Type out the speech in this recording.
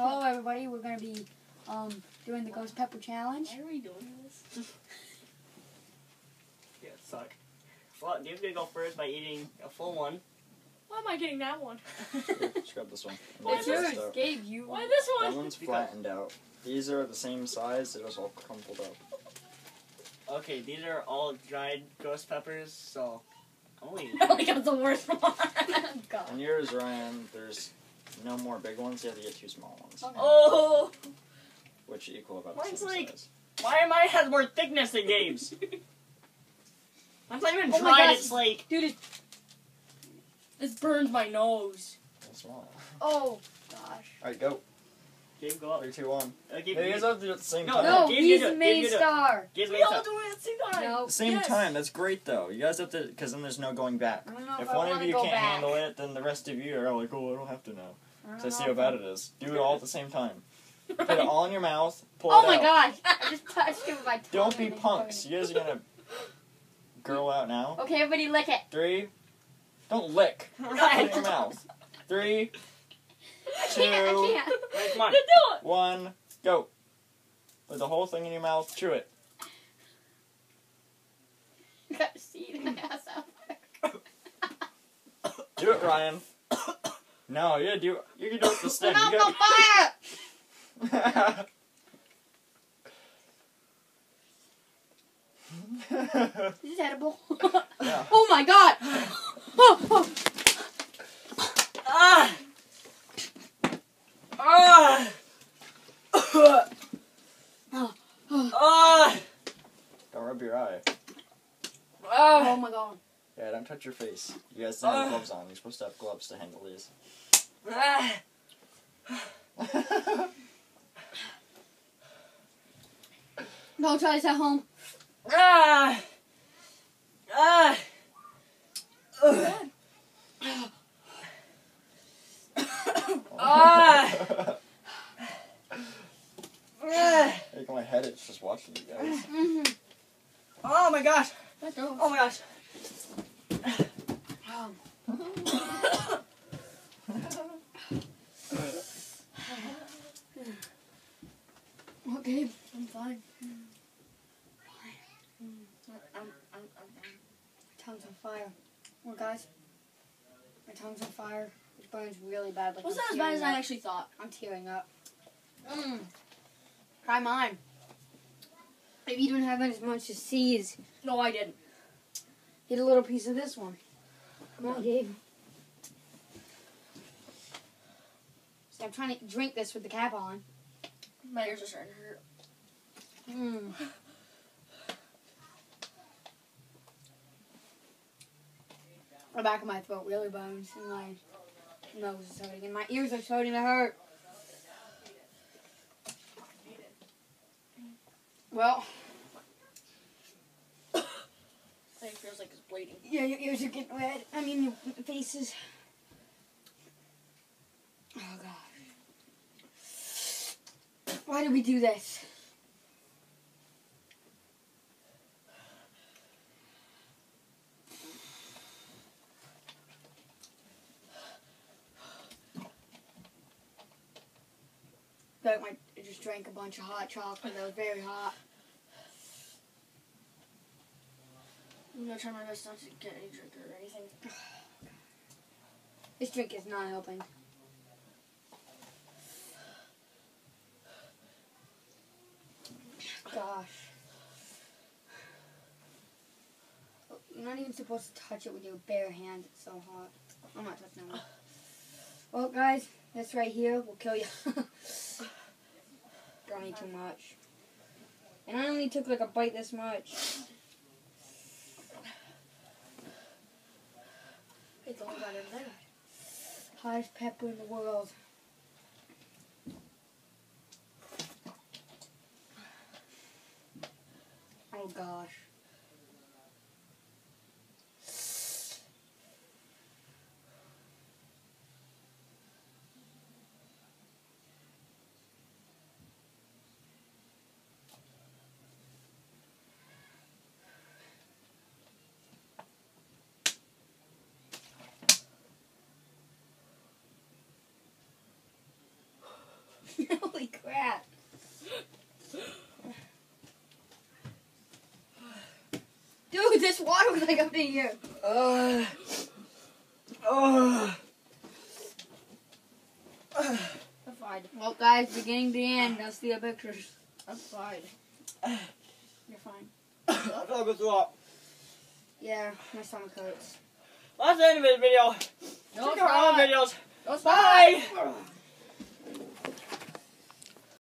Hello, everybody. We're gonna be um doing the ghost pepper challenge. Why are we doing this? Yeah, it suck. Well, Dave's gonna go first by eating a full one. Why am I getting that one? Just grab this one. Why It's is yours, So- Gabe. You. Why this That one? one's flattened out. These are the same size, they're just all crumpled up. Okay, these are all dried ghost peppers, so I'm only. I only got the worst one. God. On yours, Ryan, there's no more big ones, you have to get two small ones, Okay. Oh, which equal about Mine's the same like- size. Why am I has more thickness than Gabe's? That's not even Oh my dried. gosh. it's like Dude. It, this burns my nose. That's small. oh gosh. Alright, go. Gabe, go up. Three, two, one. Uh, Gabe, Hey, you Gabe, guys have to do it at the same No, time. No, Gabe, he's you do the main Gabe, you do it. star. Gabe's We main all star. do it at the same time. No. Same Yes. time, that's great though. You guys have to, because then there's no going back. I don't know if, If one of you can't back. handle it, then the rest of you are like, oh, I don't have to know. I don't see how bad it is. Do it all at the same time. Put it all in your mouth, pull Oh it my out. gosh! I just touched it with my tongue. Don't be punks. You guys are gonna girl out now. Okay, everybody, lick it. Three. Don't lick. Put it in your mouth. Three, I can't. I can't. Right, come on. Do it. one, go. Put the whole thing in your mouth. Chew it. Got a seed in my ass out. Do it, Ryan. No, you gotta do. You can do it with the stem. Mouth You on fire! gotta. Is this edible? Yeah. Oh my god! Oh, oh. Ah! Ah! Ah! Don't rub your eye. oh my god. Yeah, don't touch your face. You guys don't have Ah. gloves on. You're supposed to have gloves to handle these. Don't try this at home. Ah! Ah! Ugh. Ah! Ah! Like my head, it's just watching you guys. Mm-hmm. Oh my gosh! Oh my gosh! Okay, I'm fine. I'm, I'm, I'm, My tongue's on fire. Well, guys, my tongue's on fire. It burns really bad. Like Wasn't as bad as I actually thought. I'm tearing up. Mm. Try mine. If you don't have as much as seeds, No, I didn't. get a little piece of this one. On, Gabe. See, I'm trying to drink this with the cap on. My ears are starting to hurt. Mm. The back of my throat really burns, and my nose is hurting, and my ears are starting to hurt. Well, It feels like it's bleeding. yeah, your ears are getting red. I mean, your faces. Oh gosh. Why did we do this? I just drank a bunch of hot chocolate that was very hot. I'm gonna try my best not to get any drink or anything. Oh, this drink is not helping. Gosh. You're not even supposed to touch it with your bare hands. It's so hot. I'm not touching it. Well, guys, this right here will kill you. Don't eat too much. And I only took like a bite this much. It's all better than that. Hottest pepper in the world. Oh gosh. Was like up to here. Uh, uh, I'm fine. Well, guys, beginning to end. Let's see the pictures. I'm fine. You're fine. I feel good. Yeah, my stomach hurts. That's the end of this video. No, Check out our videos. No, Bye.